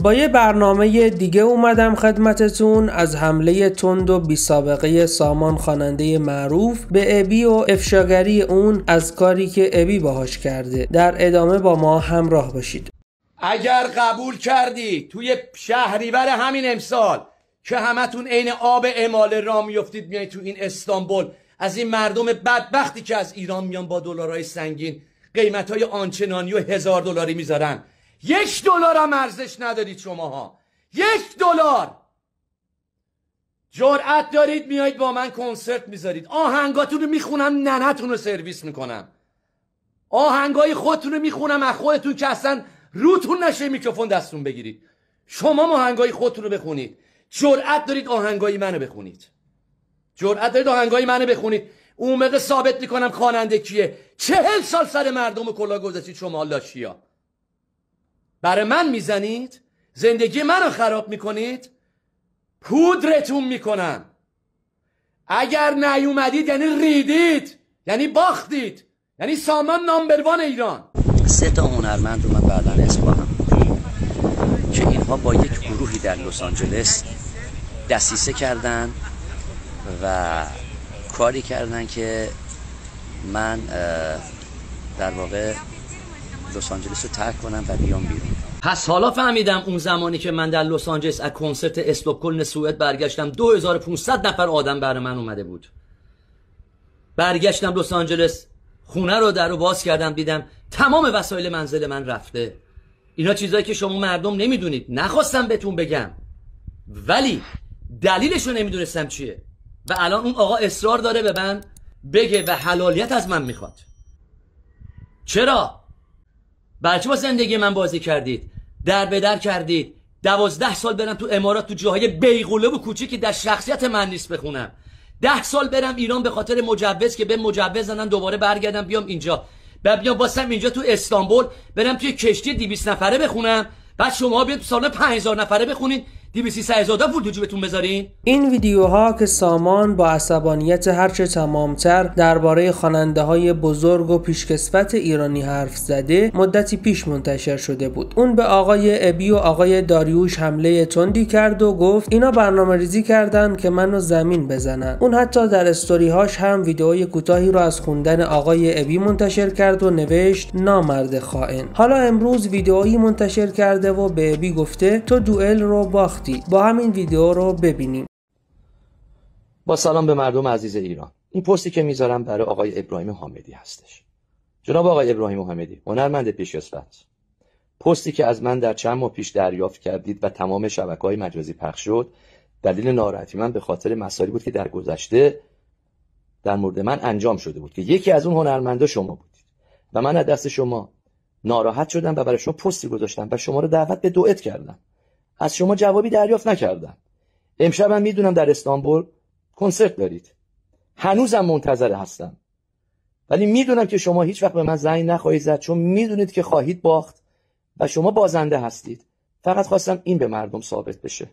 با یه برنامه دیگه اومدم خدمتتون. از حمله تند و بی سابقه سامان خواننده معروف به ابی و افشاگری اون از کاری که ابی باهاش کرده. در ادامه با ما همراه باشید. اگر قبول کردی توی شهریور همین امسال که همتون عین آب اماله را میفتید میای تو این استانبول. از این مردم بدبختی که از ایران میان با دلارای سنگین قیمت های آنچنانی و هزار دلاری می‌ذارن. یک دلار هم ارزش ندارید شماها. یک دلار. جرأت دارید میایید با من کنسرت می‌ذارید. آهنگاتون رو می‌خونم ننتون رو سرویس می‌کنم. آهنگای خودتون رو می‌خونم از خودتون که اصلا روتون نشه میکروفون دستون بگیرید. شما آهنگای خودتون رو بخونید. جرأت دارید آهنگای منو بخونید. جرأت دارید آهنگای منو بخونید. اون موقع ثابت می‌کنم خواننده کیه. چهل سال سر مردم کلا گذاشتید شما لاشیا برای من می‌زنید؟ زندگی منو خراب می‌کنید؟ پودرتون می‌کنم. اگر نیومدید یعنی ریدید یعنی باختید یعنی سامان نامبروان ایران. سه تا هنرمند رو من بعدا اسم که اینها با یک گروهی در لس آنجلس دسیسه کردن و کاری کردن که من در واقع لس آنجلس رو ترک کنم و بیام بیرون. پس حالا فهمیدم اون زمانی که من در لس آنجلس از کنسرت استوکلن سوئد برگشتم 2500 نفر آدم برای من اومده بود. برگشتم لس آنجلس خونه رو در رو باز کردم دیدم تمام وسایل منزل من رفته. اینا چیزایی که شما مردم نمی‌دونید. نخواستم بهتون بگم. ولی دلیلش رو نمی‌دونستم چیه. و الان اون آقا اصرار داره به من بگه و حلالیت از من می‌خواد. چرا؟ بچه با زندگی من بازی کردید؟ در به در کردید؟ دوازده سال برم تو امارات تو جاهای بیغوله و کوچیکی در شخصیت من نیست بخونم. ده سال برم ایران به خاطر مجوز که به مجوز زنن دوباره برگردم بیام اینجا. و بیام واسم اینجا تو استانبول برم توی کشتی 200 نفره بخونم. بعد شما بیاد تو سالن 5000 نفره بخونین. پول تو جیبتون این ویدیوها که سامان با عصبانیت هرچه تمامتر درباره خواننده های بزرگ و پیشکسوت ایرانی حرف زده مدتی پیش منتشر شده بود. اون به آقای ابی و آقای داریوش حمله تندی کرد و گفت اینا برنامه ریزی کردن که منو زمین بزنن. اون حتی در استوری هاش هم ویدیوی کوتاهی رو از خوندن آقای ابی منتشر کرد و نوشت نامرد خائن. حالا امروز ویدئویی منتشر کرده و به ابی گفته تو دوئل رو باخت. با همین ویدیو رو ببینیم. با سلام به مردم عزیز ایران. این پستی که می‌ذارم برای آقای ابراهیم حامدی هستش. جناب آقای ابراهیم حامدی هنرمند پیشکسوت پستی که از من در چند ماه پیش دریافت کردید و تمام شبکه های مجازی پخش شد دلیل ناراحتی من به خاطر مسائلی بود که در گذشته در مورد من انجام شده بود که یکی از اون هنرمندا شما بودید. و من از دست شما ناراحت شدم و برای شما پستی گذاشتم و شما رو دعوت به دوئت کردم. از شما جوابی دریافت نکردم. امشبم می‌دونم در استانبول کنسرت دارید. هنوزم منتظر هستم. ولی می‌دونم که شما هیچ وقت به من زنگ نخواهید زد چون می‌دونید که خواهید باخت و شما بازنده هستید. فقط خواستم این به مردم ثابت بشه.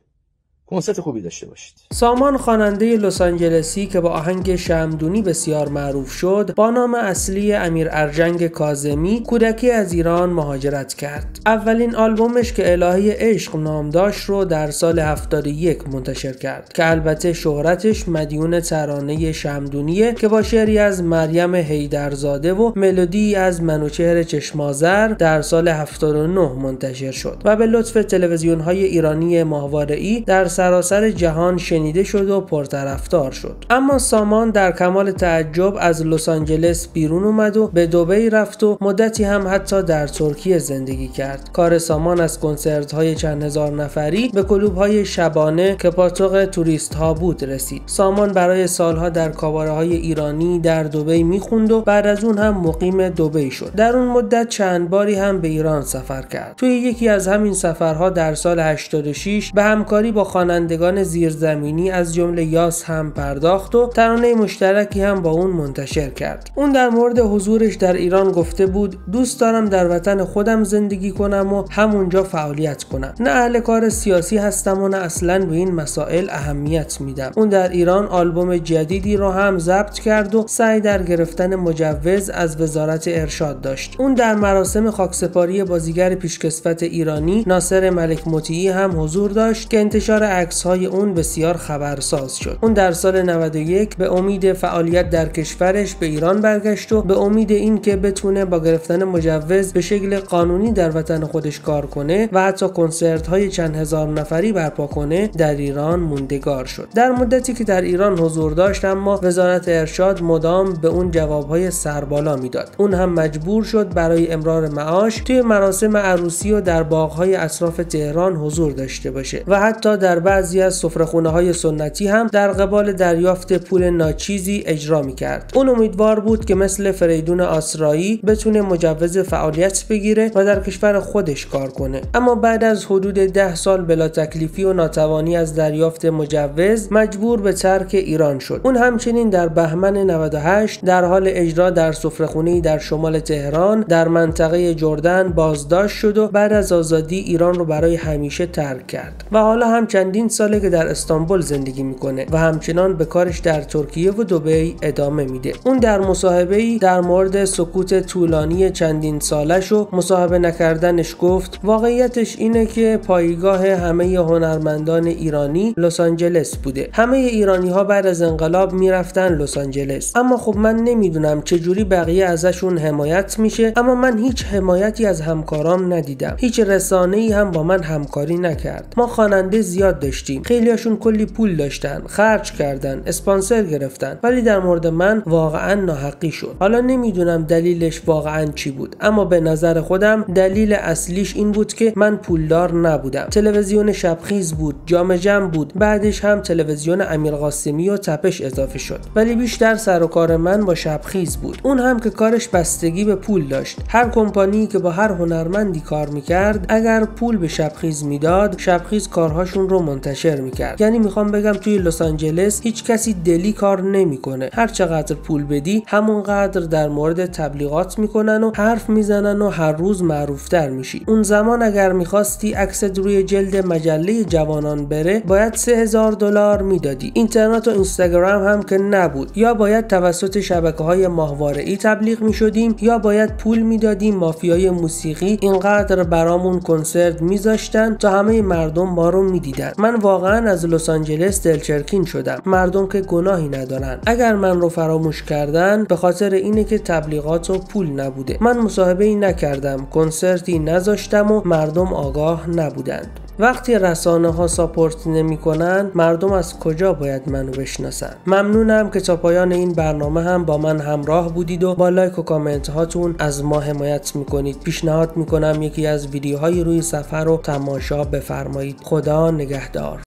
کنسرت خوبی داشته باشید. سامان خواننده لس آنجلسی که با آهنگ شمدونی بسیار معروف شد با نام اصلی امیر ارجنگ کازمی کودکی از ایران مهاجرت کرد. اولین آلبومش که الهه عشق نام داشت رو در سال 71 منتشر کرد که البته شهرتش مدیون ترانه شمدونیه که با شعری از مریم هیدرزاده و ملودی از منوچهر چشمازر در سال 79 منتشر شد و به لطف تلویزیون های ایرانی ماهواره در سراسر جهان شنیده شد و پرطرفدار شد. اما سامان در کمال تعجب از لس آنجلس بیرون اومد و به دبی رفت و مدتی هم حتی در ترکیه زندگی کرد. کار سامان از کنسرت های چند هزار نفری به کلوب های شبانه که پاتوق توریست ها بود رسید. سامان برای سالها در کاباره های ایرانی در دبی می‌خوند و بعد از اون هم مقیم دبی شد. در اون مدت چند باری هم به ایران سفر کرد. توی یکی از همین سفرها در سال 86 به همکاری با خوانندگان زیرزمینی از جمله یاس هم پرداخت و ترانه مشترکی هم با اون منتشر کرد. اون در مورد حضورش در ایران گفته بود دوست دارم در وطن خودم زندگی کنم و همونجا فعالیت کنم. نه اهل کار سیاسی هستم و نه اصلا به این مسائل اهمیت میدم. اون در ایران آلبوم جدیدی رو هم ضبط کرد و سعی در گرفتن مجوز از وزارت ارشاد داشت. اون در مراسم خاکسپاری بازیگر پیشکسوت ایرانی ناصر ملک مطیعی هم حضور داشت که انتشار عکس های اون بسیار خبرساز شد. اون در سال 91 به امید فعالیت در کشورش به ایران برگشت و به امید اینکه بتونه با گرفتن مجوز به شکل قانونی در وطن خودش کار کنه و حتی کنسرت های چند هزار نفری برپا کنه در ایران موندگار شد. در مدتی که در ایران حضور داشت اما وزارت ارشاد مدام به اون جوابهای سربالا می‌داد. اون هم مجبور شد برای امرار معاش توی مراسم عروسی و در باغهای اطراف تهران حضور داشته باشه و حتی در بعضی از سفرهخونه های سنتی هم در قبال دریافت پول ناچیزی اجرا می‌کرد. اون امیدوار بود که مثل فریدون آسرایی بتونه مجوز فعالیت بگیره و در کشور خودش کار کنه. اما بعد از حدود ده سال بلا تکلیفی و ناتوانی از دریافت مجوز مجبور به ترک ایران شد. اون همچنین در بهمن 98 در حال اجرا در سفرهخونه در شمال تهران در منطقه جردن بازداشت شد و بعد از آزادی ایران رو برای همیشه ترک کرد. و حالا هم چندین ساله که در استانبول زندگی می‌کنه و همچنان به کارش در ترکیه و دبی ادامه میده. اون در مصاحبه ای در مورد سکوت طولانی چندین سالش و مصاحبه نکردنش گفت واقعیتش اینه که پایگاه همه هنرمندان ایرانی لس آنجلس بوده. همه ایرانی ها بعد از انقلاب می‌رفتن لس آنجلس. اما خب من نمی‌دونم چجوری بقیه ازشون حمایت میشه اما من هیچ حمایتی از همکارام ندیدم. هیچ رسانه ای هم با من همکاری نکرد. ما خواننده زیاد داشتیم. خیلیاشون کلی پول داشتن خرج کردن اسپانسر گرفتن. ولی در مورد من واقعا ناحقی شد. حالا نمی‌دونم دلیلش واقعا چی بود اما به نظر خودم دلیل اصلیش این بود که من پولدار نبودم. تلویزیون شبخیز بود جام جم بود. بعدش هم تلویزیون امیر قاسمی و تپش اضافه شد. ولی بیشتر سر و کار من با شبخیز بود. اون هم که کارش بستگی به پول داشت. هر کمپانی که با هر هنرمندی کار می‌کرد اگر پول به شبخیز می‌داد شبخیز کارهاشون رو منتشر می‌کرد. یعنی می‌خوام بگم توی لس آنجلس هیچ کسی دلی کار نمی‌کنه. هر چقدر پول بدی همونقدر در مورد تبلیغات می‌کنن و حرف می‌زنن و هر روز معروفتر میشی. اون زمان اگر می‌خواستی عکس روی جلد مجله جوانان بره باید 3000 دلار می‌دادی. اینترنت و اینستاگرام هم که نبود. یا باید توسط شبکه های ماهواره ای تبلیغ می‌شدیم یا باید پول می‌دادیم مافیای موسیقی اینقدر برامون کنسرت میذاشتن تا همه مردم ما رو می‌دیدن. من واقعا از لس آنجلس دلچرکین شدم. مردم که گناهی ندارن. اگر من رو فراموش کردن به خاطر اینه که تبلیغات و پول نبوده. من مصاحبه ای نکردم کنسرتی نذاشتم و مردم آگاه نبودند. وقتی رسانه ها ساپورت نمی‌کنن مردم از کجا باید منو بشناسن؟ ممنونم که تا پایان این برنامه هم با من همراه بودید و با لایک و کامنت هاتون از ما حمایت می‌کنید. پیشنهاد می‌کنم یکی از ویدیوهای روی صفحه رو تماشا بفرمایید. خدا نگهدار.